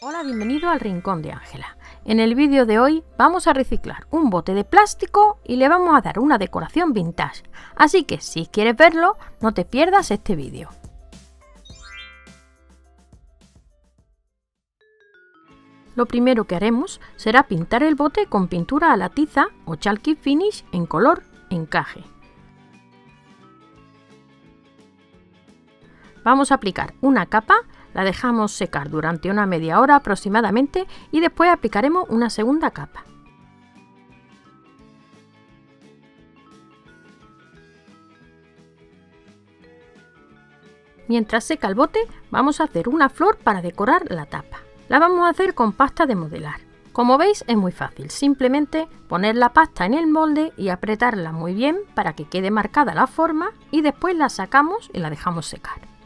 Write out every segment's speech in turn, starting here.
Hola, bienvenido al Rincón de Ángela. En el vídeo de hoy vamos a reciclar un bote de plástico y le vamos a dar una decoración vintage. Así que si quieres verlo, no te pierdas este vídeo. Lo primero que haremos será pintar el bote con pintura a la tiza o chalky finish en color encaje. Vamos a aplicar una capa la dejamos secar durante una media hora aproximadamente y después aplicaremos una segunda capa. Mientras seca el bote, vamos a hacer una flor para decorar la tapa. La vamos a hacer con pasta de modelar. Como veis es muy fácil, simplemente poner la pasta en el molde y apretarla muy bien para que quede marcada la forma y después la sacamos y la dejamos secar.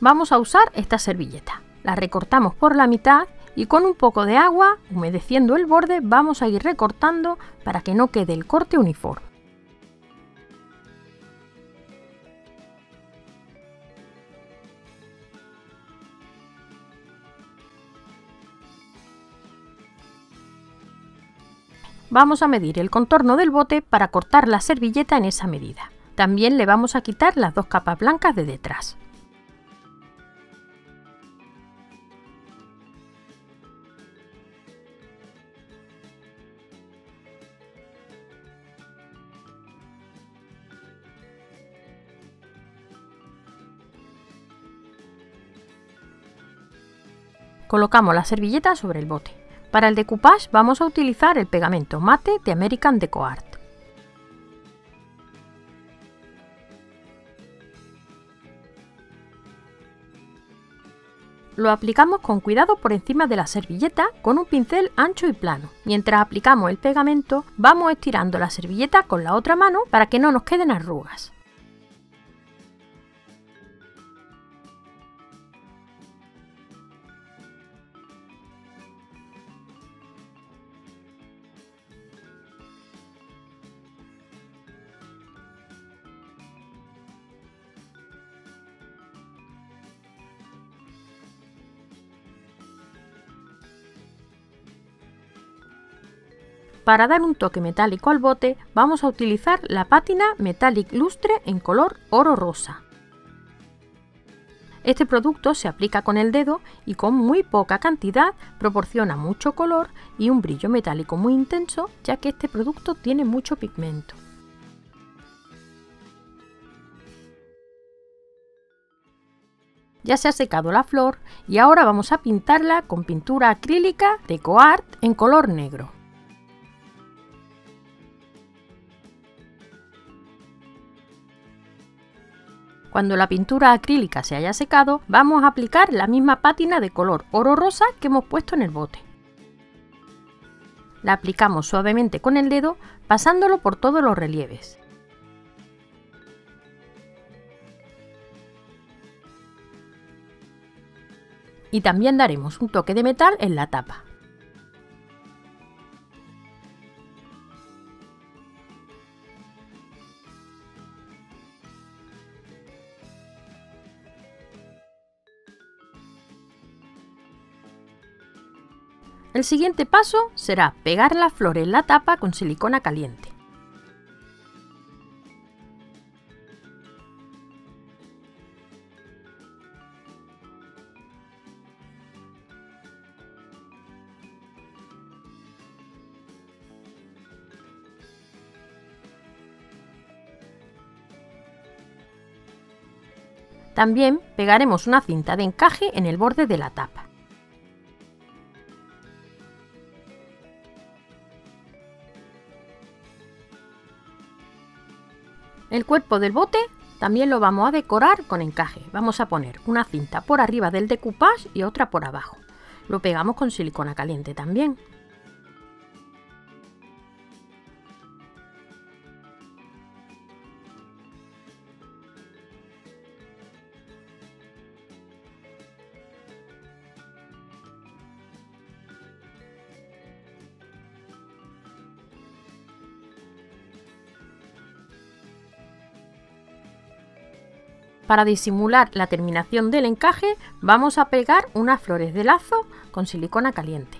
Vamos a usar esta servilleta. La recortamos por la mitad y con un poco de agua, humedeciendo el borde, vamos a ir recortando para que no quede el corte uniforme. Vamos a medir el contorno del bote para cortar la servilleta en esa medida. También le vamos a quitar las dos capas blancas de detrás. Colocamos la servilleta sobre el bote. Para el decoupage vamos a utilizar el pegamento mate de American Deco Art. Lo aplicamos con cuidado por encima de la servilleta con un pincel ancho y plano. Mientras aplicamos el pegamento, vamos estirando la servilleta con la otra mano para que no nos queden arrugas. Para dar un toque metálico al bote vamos a utilizar la pátina Metallic Lustre en color oro rosa. Este producto se aplica con el dedo y con muy poca cantidad proporciona mucho color y un brillo metálico muy intenso ya que este producto tiene mucho pigmento. Ya se ha secado la flor y ahora vamos a pintarla con pintura acrílica de Coart en color negro. Cuando la pintura acrílica se haya secado, vamos a aplicar la misma pátina de color oro rosa que hemos puesto en el bote. La aplicamos suavemente con el dedo, pasándolo por todos los relieves. Y también daremos un toque de metal en la tapa. El siguiente paso será pegar la flor en la tapa con silicona caliente. También pegaremos una cinta de encaje en el borde de la tapa. El cuerpo del bote también lo vamos a decorar con encaje. Vamos a poner una cinta por arriba del decoupage y otra por abajo. Lo pegamos con silicona caliente también. Para disimular la terminación del encaje vamos a pegar unas flores de lazo con silicona caliente.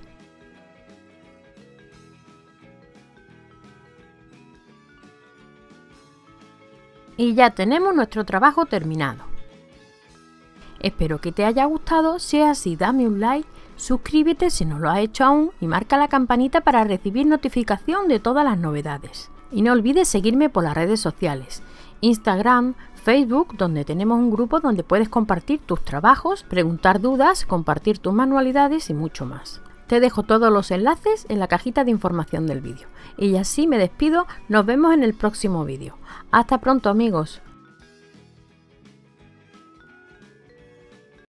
Y ya tenemos nuestro trabajo terminado. Espero que te haya gustado, si es así dame un like, suscríbete si no lo has hecho aún y marca la campanita para recibir notificación de todas las novedades. Y no olvides seguirme por las redes sociales, Instagram, Facebook, donde tenemos un grupo donde puedes compartir tus trabajos, preguntar dudas, compartir tus manualidades y mucho más. Te dejo todos los enlaces en la cajita de información del vídeo. Y así me despido, nos vemos en el próximo vídeo. Hasta pronto amigos.